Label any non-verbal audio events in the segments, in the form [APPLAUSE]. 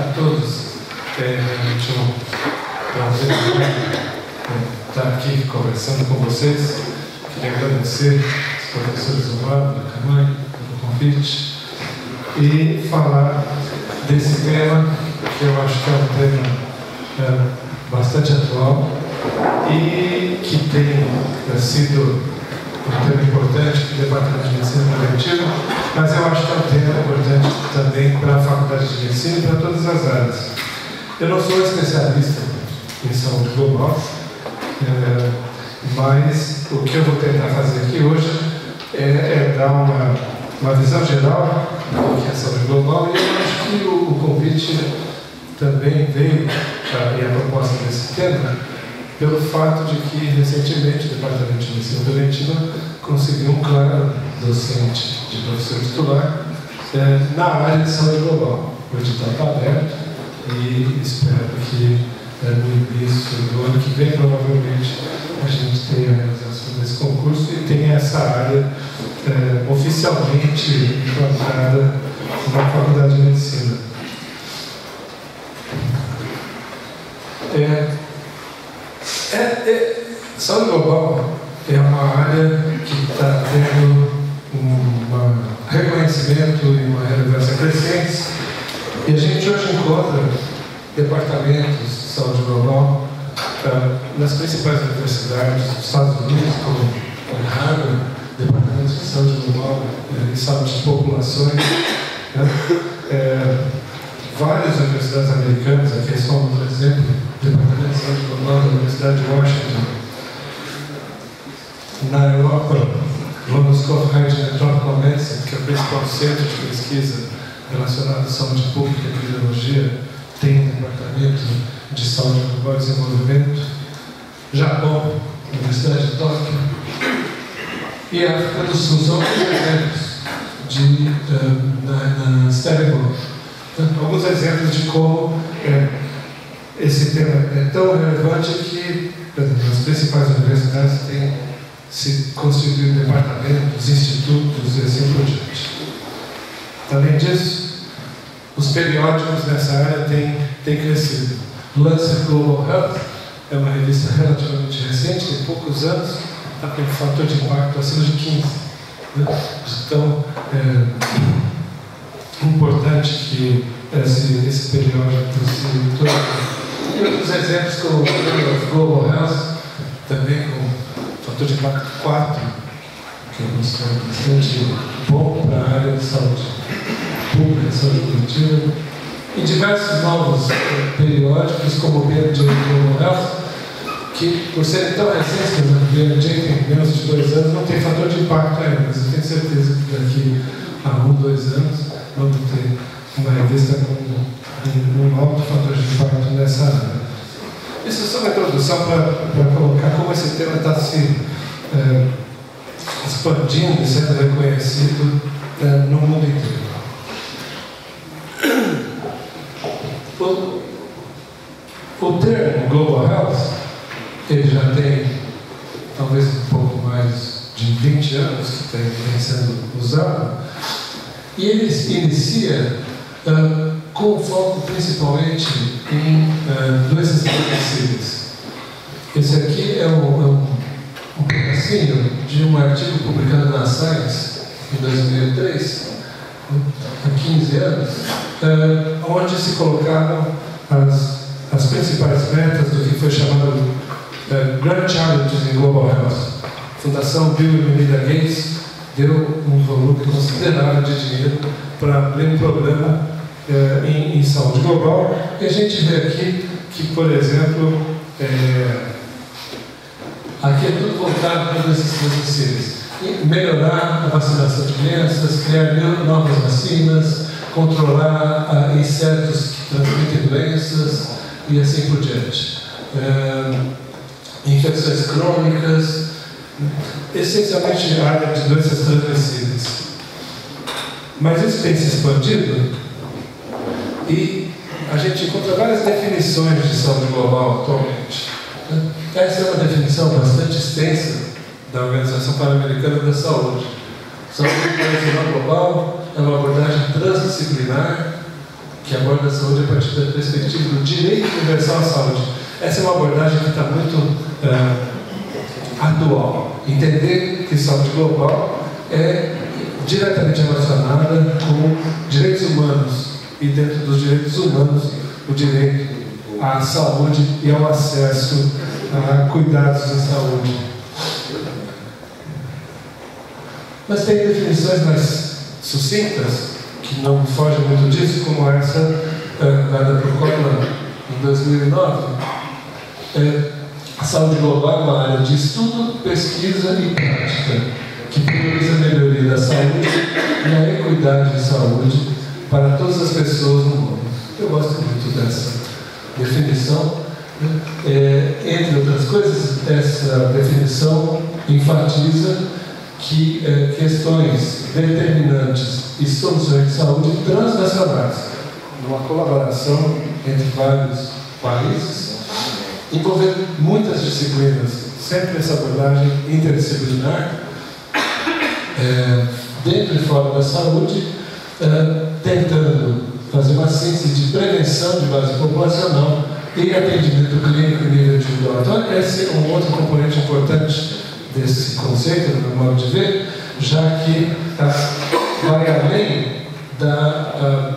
a todos. É realmente um prazer estar aqui conversando com vocês. Queria agradecer aos professores Omar, da Camãe, pelo convite e falar desse tema que eu acho que é um tema é, bastante atual e que tem é, sido um tema importante para o Departamento de Medicina Preventiva, mas eu acho que é um tema importante também para a Faculdade de Medicina e para todas as áreas. Eu não sou especialista em saúde global, é, mas o que eu vou tentar fazer aqui hoje é, é dar uma, uma visão geral do que é saúde global e eu acho que o, o convite também veio, e a proposta desse tema, pelo fato de que recentemente o Departamento de Medicina Preventiva conseguiu um claro docente de professor titular na área de saúde global. Edital está aberto e espero que é, no início do ano que vem, provavelmente, a gente tenha a realização desse concurso e tenha essa área é, oficialmente implantada na Faculdade de Medicina. É, é, é, saúde global é uma área que está tendo um reconhecimento e uma relevância crescente. E a gente hoje encontra departamentos de saúde global nas principais universidades dos Estados Unidos, como Harvard, departamentos de saúde global e saúde de populações. Né? É, várias universidades americanas, aqui é só um exemplo, Departamento de Saúde Global da Universidade de Washington. Na Europa, Of Hygiene and Tropical Medicine, que é o principal centro de pesquisa relacionado à saúde pública e epidemiologia, tem um departamento de saúde global e desenvolvimento. Japão, Universidade de Tóquio. E a África do Sul são alguns exemplos de, uh, na, na alguns exemplos de como é, esse tema é tão relevante que nas principais universidades têm se constituído departamentos, institutos e assim por diante. Além disso, os periódicos nessa área têm, têm crescido. Lancet Global Health é uma revista relativamente recente, tem poucos anos, está com um fator de impacto acima de 15. Né? Então, é, importante que esse, esse periódico se torne. E outros exemplos como o Global Health, também de impacto 4, que é bastante bom para a área de saúde pública, saúde coletiva, e diversos novos periódicos, como o BMJ Global Health, que, por serem tão recentes, o BMJ tem menos de dois anos, não tem fator de impacto ainda, mas eu tenho certeza que daqui a um, dois anos vamos ter uma revista com um alto fator de impacto nessa área. Isso é só uma introdução para colocar como esse tema está se é, expandindo e sendo reconhecido é, no mundo inteiro. O, o termo Global Health, ele já tem talvez um pouco mais de 20 anos que vem sendo usado, e ele inicia uh, com foco principalmente em uh, doenças transmissíveis. Esse aqui é um, é um, de um artigo publicado na Science em 2003, há 15 anos, uh, onde se colocaram as, as principais metas do que foi chamado uh, Grand Challenges in Global Health. Fundação Bill e Melinda Gates deu um volume considerável de dinheiro para abrir um programa é, em, em, saúde global. E a gente vê aqui que, por exemplo, aqui é tudo voltado para esses transmissíveis. Melhorar a vacinação de crianças, criar novas vacinas, controlar ah, insetos que transmitem doenças e assim por diante. É, infecções crônicas, essencialmente a área de doenças transmissíveis. Mas isso tem se expandido e a gente encontra várias definições de saúde global atualmente. Essa é uma definição bastante extensa da Organização Pan-Americana da Saúde. Saúde internacional global é uma abordagem transdisciplinar que aborda a saúde a partir da perspectiva do direito universal à saúde. Essa é uma abordagem que está muito uh, atual. Entender que saúde global é diretamente relacionada com direitos humanos e dentro dos direitos humanos o direito à saúde e ao acesso a cuidados de saúde. Mas tem definições mais sucintas que não fogem muito disso, como essa uh, dada por Coleman em 2009. É, a saúde global é uma área de estudo, pesquisa e prática que prioriza a melhoria da saúde e a equidade de saúde para todas as pessoas no mundo. Eu gosto muito dessa definição. É, entre outras coisas, essa definição enfatiza que é, questões determinantes e soluções de saúde transnacionais, numa colaboração entre vários países, envolvendo muitas disciplinas, sempre essa abordagem interdisciplinar, é, dentro e fora da saúde, é, tentando fazer uma ciência de prevenção de base populacional e atendimento clínico nível individual. Então, esse é um outro componente importante desse conceito, no meu modo de ver, já que ah, vai além da ah,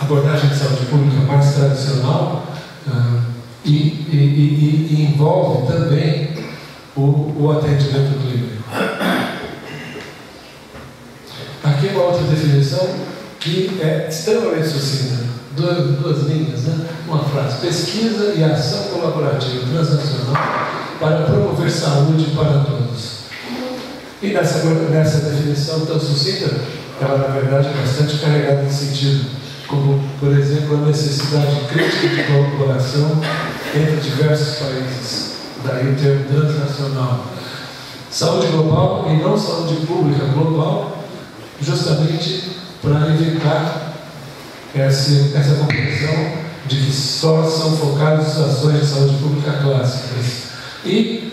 abordagem de saúde pública mais tradicional ah, e, e, e, e, envolve também o, o atendimento clínico. Aqui uma outra definição que é extremamente sucinta. Duas, duas linhas, né? uma frase. Pesquisa e ação colaborativa transnacional para promover saúde para todos. E nessa, nessa definição tão sucinta, ela na verdade é bastante carregada de sentido, como, por exemplo, a necessidade crítica de colaboração entre diversos países. Daí o termo transnacional. Saúde global e não saúde pública global, justamente para evitar essa, essa compreensão de que só são focadas ações de saúde pública clássicas e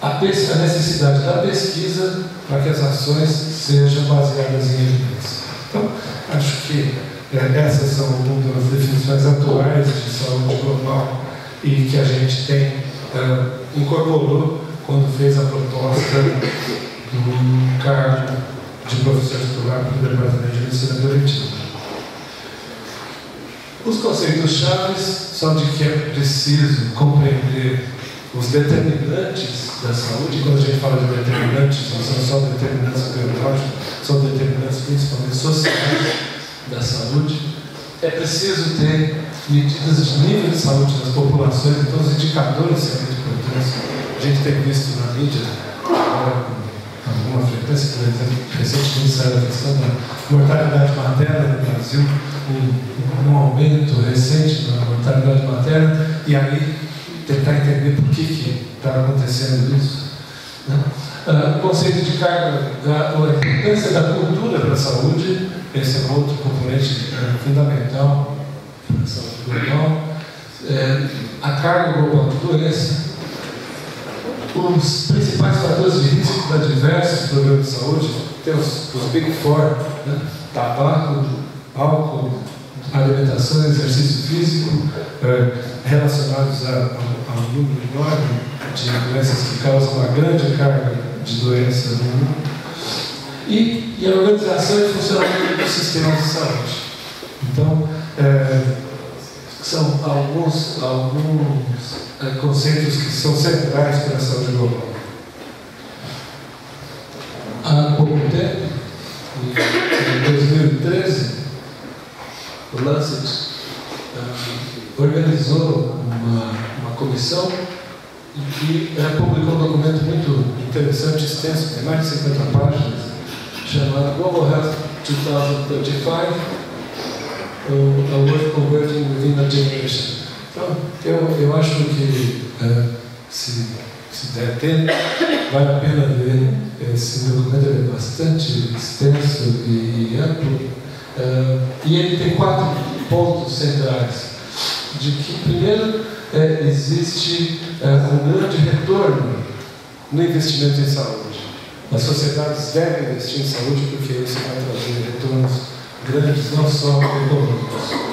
a, a necessidade da pesquisa para que as ações sejam baseadas em evidência. Então, acho que é, essas são algumas das definições atuais de saúde global e que a gente tem é, incorporou quando fez a proposta do cargo de professor titular para o Departamento de Medicina Preventiva. Os conceitos chaves são de que é preciso compreender os determinantes da saúde, quando a gente fala de determinantes, não são só determinantes biológicos, são determinantes principalmente sociais da saúde, é preciso ter medidas de nível de saúde nas populações, então os indicadores são muito importantes. A gente tem visto na mídia, agora com alguma frequência, por exemplo, recentemente saiu a questão da mortalidade materna no Brasil, um, um aumento recente na mortalidade materna, e aí tentar entender por que está acontecendo isso. Né? Uh, o conceito de carga, a importância da cultura para a saúde, esse é outro componente uh, fundamental para a saúde global. Uh, a carga global de doença, os principais fatores de risco para diversos problemas de saúde, tem os, os Big Four, né? tabaco, álcool, alimentação, exercício físico, eh, relacionados a, um número enorme de doenças que causam uma grande carga de doenças no mundo, e, e a organização e funcionamento dos sistemas de saúde. Então, é, são alguns, alguns é, conceitos que são centrais para a saúde global. Há pouco tempo, em 2013, Lancet organizou uma, uma comissão e que uh, publicou um documento muito interessante, extenso, tem mais de 50 páginas, chamado Global Health 2035, A World Converting Within a Generation. Então, eu, eu acho que uh, se, se der tempo, vale a pena ler esse documento, é bastante extenso e amplo, uh, e ele tem quatro pontos centrais de que, primeiro, é, existe é, um grande retorno no investimento em saúde. As sociedades devem investir em saúde porque isso vai trazer retornos grandes, não só econômicos.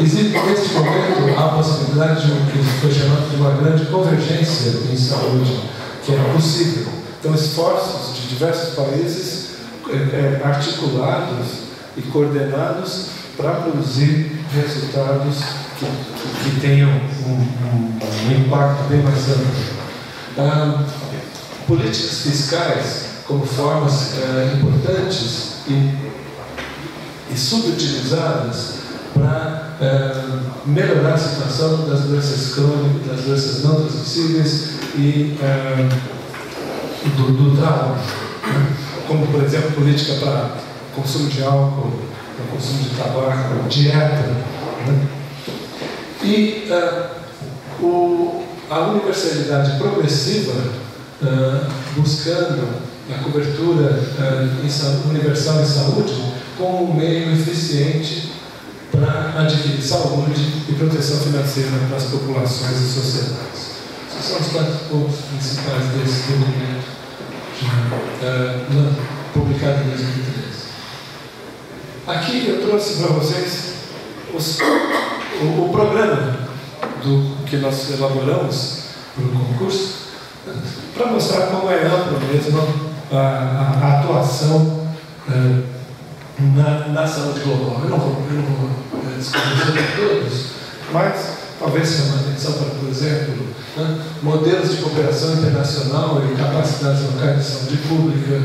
Existe, neste momento, a possibilidade de o que foi chamado de uma grande convergência em saúde, que é possível. Então, esforços de diversos países é, articulados e coordenados para produzir resultados que, que, que tenham um, um, impacto bem mais amplo. Ah, políticas fiscais como formas eh, importantes e, e subutilizadas para eh, melhorar a situação das doenças crônicas, das doenças não transmissíveis e eh, do, do trauma, né? como por exemplo política para consumo de álcool, consumo de tabaco, dieta. Né? E o, a universalidade progressiva buscando a cobertura uh, universal em saúde como um meio eficiente para adquirir saúde e proteção financeira para as populações e sociedades. Esses são os quatro pontos principais desse documento, uh, publicado em 2013. Aqui eu trouxe para vocês os, o, o programa do, que nós elaboramos para o concurso, para mostrar como é amplo mesmo a, a, a atuação uh, na, na, saúde global. Eu não vou, eu não vou sobre todos, mas talvez chamar atenção para, por exemplo, né, modelos de cooperação internacional e capacidades locais de saúde pública,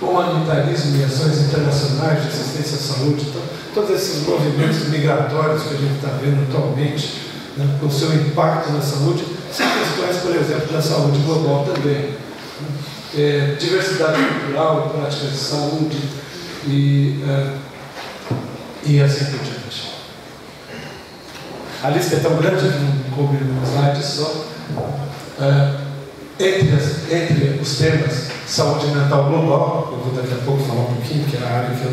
humanitarismo e ações internacionais de assistência à saúde, então, todos esses movimentos migratórios que a gente está vendo atualmente, né, com seu impacto na saúde, são questões, por exemplo, da saúde global também é, diversidade cultural, práticas de saúde e, é, e assim por diante. A lista é tão grande que não coube um slide só. É, entre, as, entre, os temas saúde mental global, eu vou daqui a pouco falar um pouquinho, que é a área que eu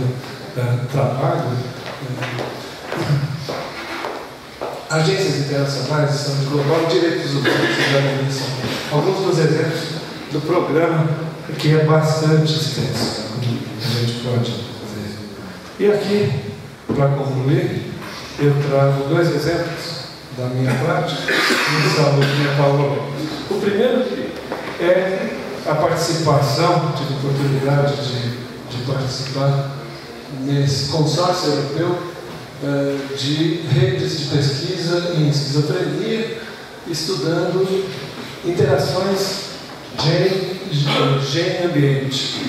é, trabalho, agências internacionais de saúde global, direitos humanos e da Alguns dos exemplos do programa, que é bastante extenso, a gente pode fazer. E aqui, para concluir, eu trago dois exemplos da minha prática de saúde mental O primeiro é a participação, tive a oportunidade de, de participar nesse consórcio europeu uh, de redes de pesquisa em esquizofrenia, estudando interações Gênio Ambiente.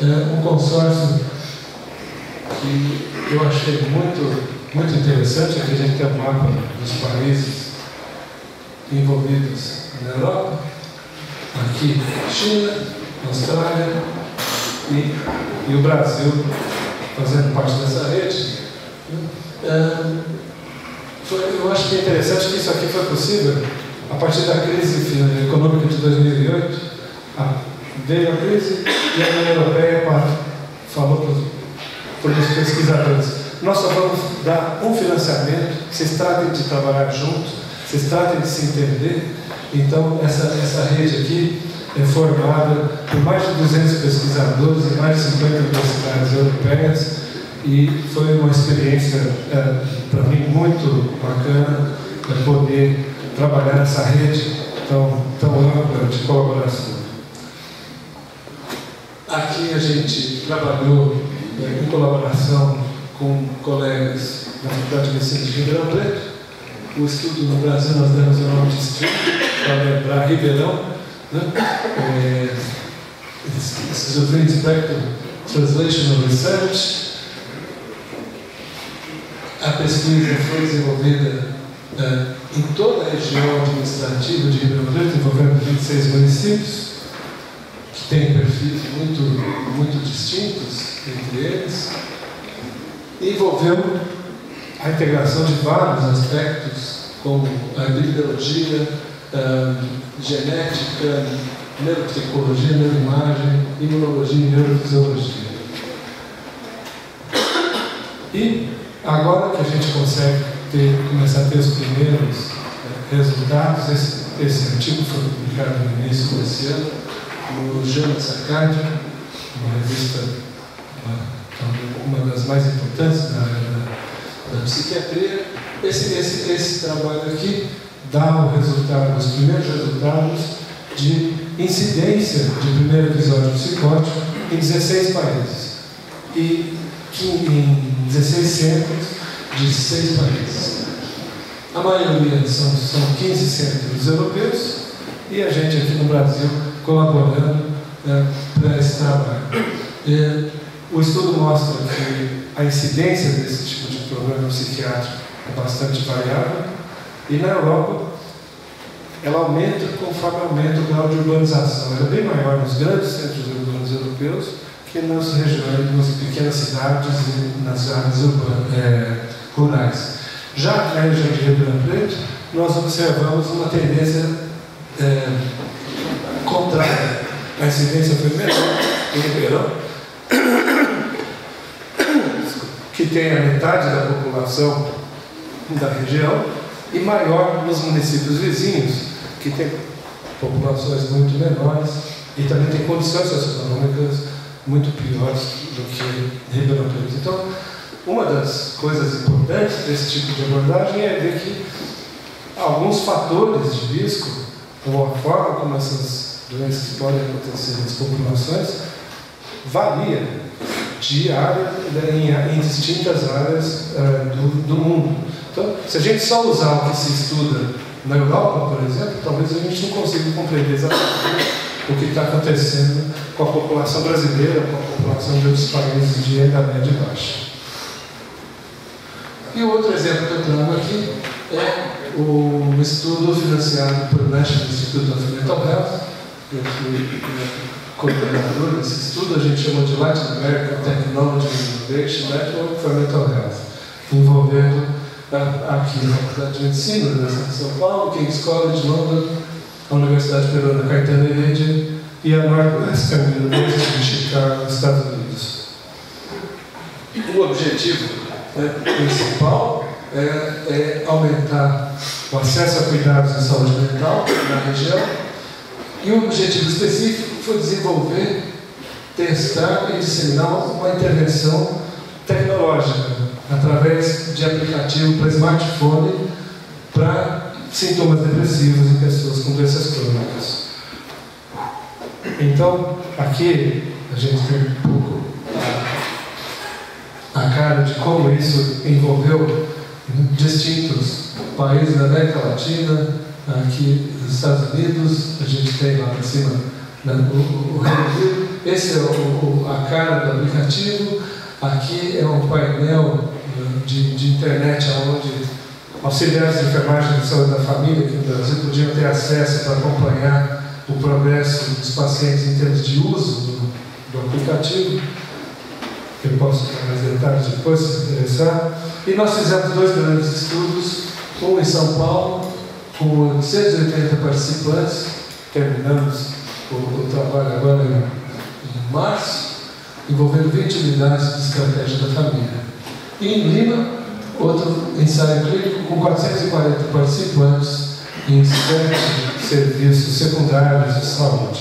É um consórcio que eu achei muito, muito interessante, aqui a gente tem um mapa dos países envolvidos na Europa, aqui China, Austrália e, e o Brasil fazendo parte dessa rede. Foi, eu acho que é interessante que isso aqui foi possível a partir da crise econômica de 2008, veio a crise e a União Europeia falou para os pesquisadores: nós só vamos dar um financiamento, vocês tratem de trabalhar juntos, vocês tratem de se entender. Então, essa, essa rede aqui é formada por mais de 200 pesquisadores em mais de 50 universidades europeias e foi uma experiência, é, para mim, muito bacana é, poder trabalhar nessa rede tão, tão ampla de colaboração. Aqui a gente trabalhou né, em colaboração com colegas da Faculdade de Medicina de Ribeirão Preto. O estudo no Brasil nós demos o nome de estudo, para lembrar Ribeirão, né? é, Spectrum Translational Research. A pesquisa foi desenvolvida é, em toda a região administrativa de Ribeirão Preto, envolvendo 26 municípios, que têm perfis muito, muito distintos entre eles, envolveu a integração de vários aspectos, como a epidemiologia, genética, neuropsicologia, neuroimagem, imunologia e neurofisiologia. E agora que a gente consegue ter, começar a ter os primeiros é, resultados. Esse, esse artigo foi publicado no início desse ano no Jana Sarcadia, uma revista uh, uma das mais importantes da área da, da psiquiatria. Esse, esse, esse trabalho aqui dá o resultado, os primeiros resultados de incidência de primeiro episódio psicótico em 16 países e em 16 centros de 6 países. A maioria são, são 15 centros europeus e a gente aqui no Brasil colaborando né, para esse trabalho. E, o estudo mostra que a incidência desse tipo de problema psiquiátrico é bastante variável e na Europa ela aumenta conforme aumenta o grau de urbanização. Ela é bem maior nos grandes centros urbanos europeus que nas regiões, nas pequenas cidades e nas áreas urbanas, é, rurais. Já na região de Ribeirão Preto, nós observamos uma tendência é, contrária. A incidência foi menor em Ribeirão, [COUGHS] que tem a metade da população da região, e maior nos municípios vizinhos, que têm populações muito menores e também têm condições socioeconômicas muito piores do que Ribeirão Preto. Então, uma das coisas importantes desse tipo de abordagem é ver que alguns fatores de risco, ou a forma como essas doenças podem acontecer nas populações, varia de área em, em distintas áreas uh, do, do mundo. Então, se a gente só usar o que se estuda na Europa, por exemplo, talvez a gente não consiga compreender exatamente o que está acontecendo com a população brasileira, com a população de outros países de renda média e baixa. E o outro exemplo que eu trago aqui é o estudo financiado pelo National Institute of Mental Health. Eu fui coordenador desse estudo, a gente chama de Latin American Technology Innovation Network for Mental Health, envolvendo aqui na Faculdade de Medicina da Universidade de São Paulo, King's College, London, a Universidade Peruana Caetano Heredia e a Northwestern University de Chicago, nos Estados Unidos. O objetivo né, principal é, é, aumentar o acesso a cuidados de saúde mental na região e o objetivo específico foi desenvolver, testar e disseminar uma intervenção tecnológica através de aplicativo para smartphone para sintomas depressivos em pessoas com doenças crônicas. Então, aqui a gente tem um pouco a cara de como isso envolveu distintos países da América Latina, aqui nos Estados Unidos, a gente tem lá para cima né, o, Reino Unido. Esse é o, a cara do aplicativo. Aqui é um painel de, de internet onde auxiliares de enfermagem de saúde da família aqui no Brasil podiam ter acesso para acompanhar o progresso dos pacientes em termos de uso do, do aplicativo. Eu posso dar mais detalhes depois, se interessar. E nós fizemos dois grandes estudos, um em São Paulo, com 180 participantes, terminamos o, o trabalho agora em, em março, envolvendo 20 unidades de estratégia da família. Em Lima, outro ensaio clínico com 440 participantes em sete serviços secundários de saúde.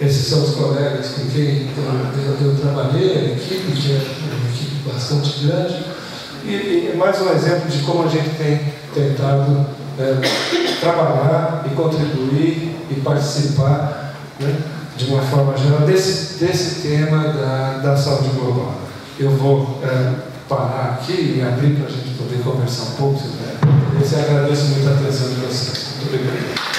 Esses são os colegas com quem eu, eu trabalhei, a equipe, que é uma equipe bastante grande. E, e mais um exemplo de como a gente tem tentado é, trabalhar e contribuir e participar né, de uma forma geral desse, desse tema da, da saúde global. Eu vou é, parar aqui e abrir para a gente poder conversar um pouco, se puder. Eu agradeço muito a atenção de vocês. Muito obrigado.